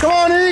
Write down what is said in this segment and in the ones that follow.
Come on in.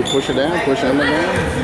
Push it down? Push it on the ground?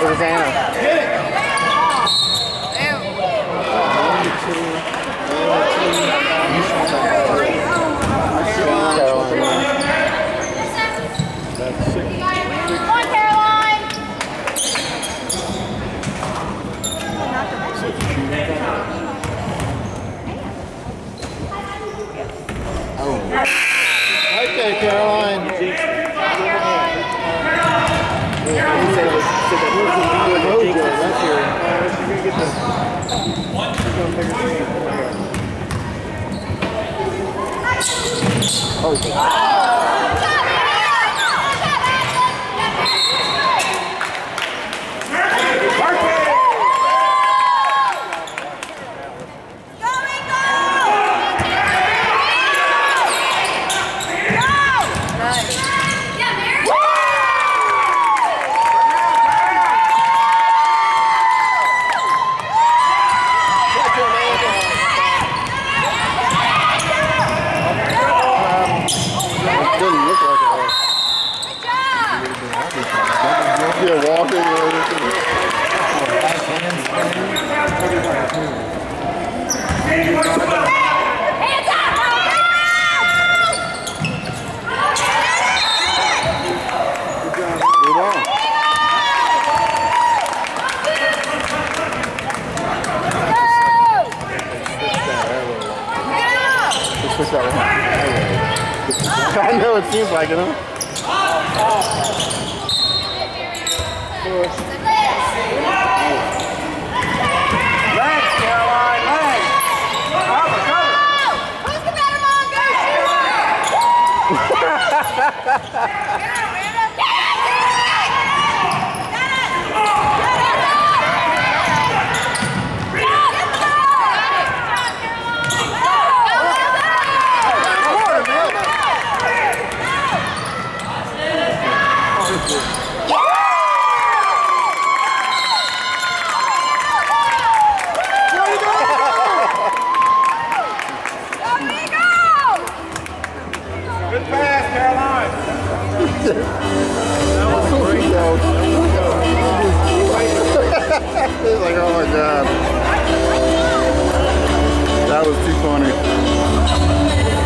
It was Anna. Get it! Caroline. Caroline. Caroline. Caroline. Oh, it didn't look like it. was. Yeah, walking or anything. Move on. Just switch that know it seems like it, huh? Legs, Caroline, legs. Cover, cover. Good pass, Caroline. Like, oh my god. That was too funny.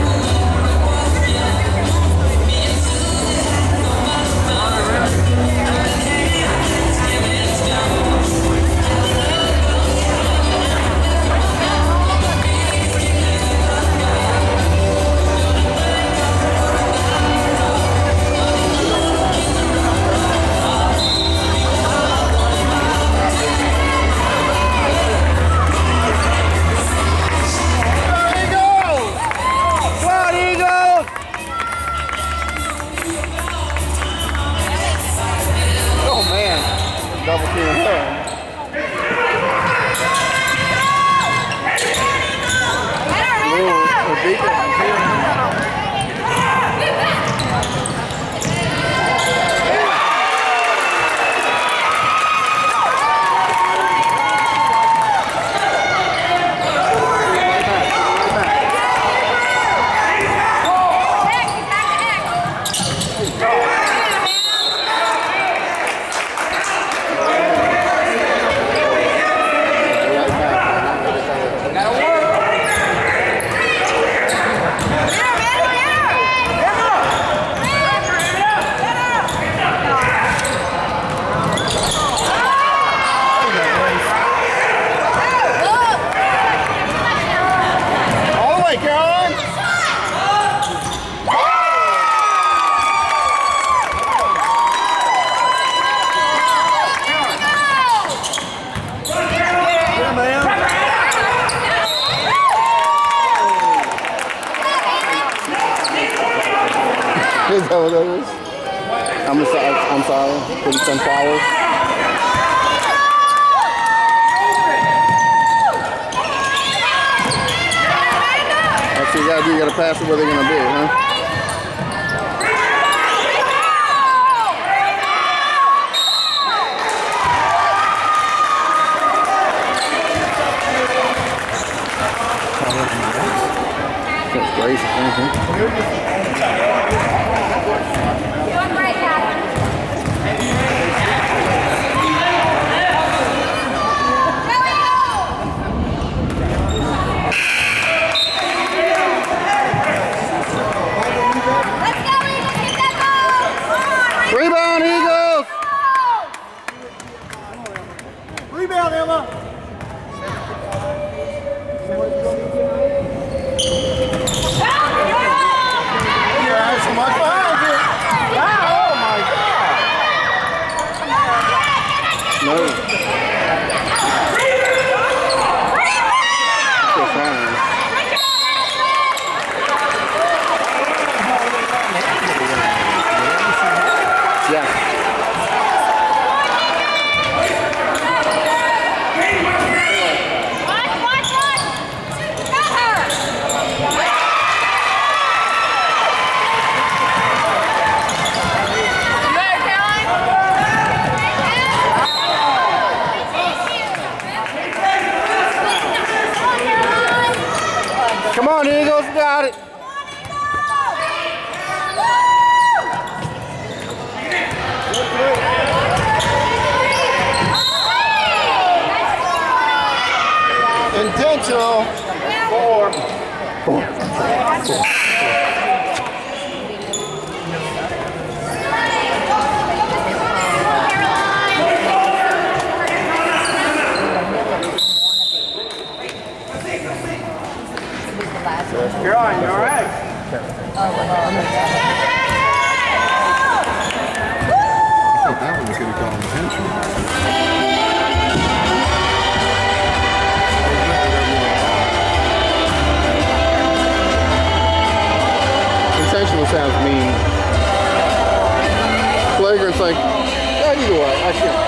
That what that is? I'm sorry. I'm sorry. Putting some flowers. That's what you gotta do. You gotta pass it where they're gonna be, huh? That's crazy. Thank you. down, Emma. Oh my God. No. cool. 我人家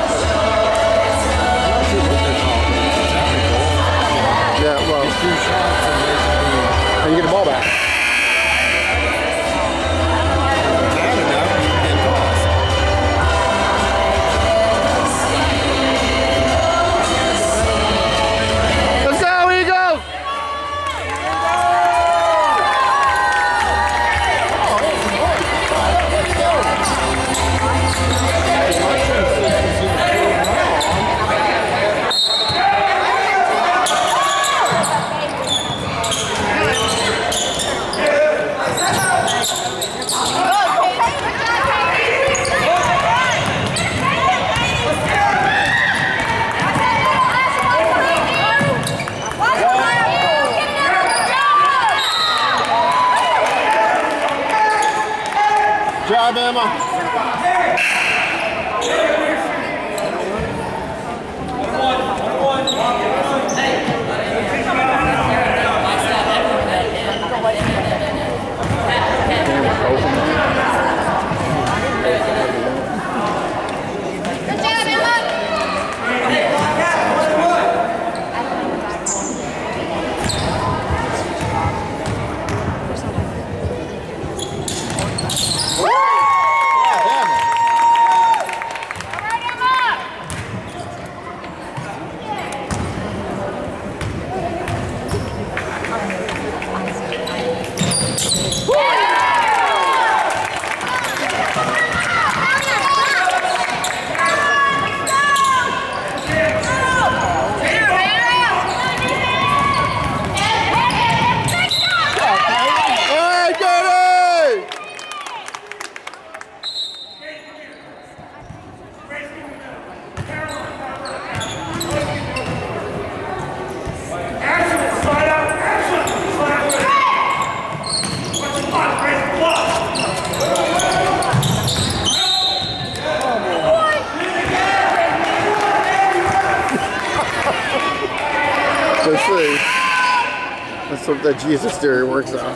the Jesus theory works out.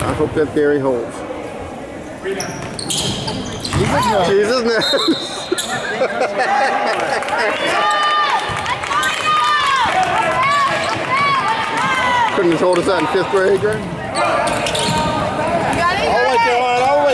I hope that theory holds. Jesus knows. Couldn't have told us that in fifth grade, Greg?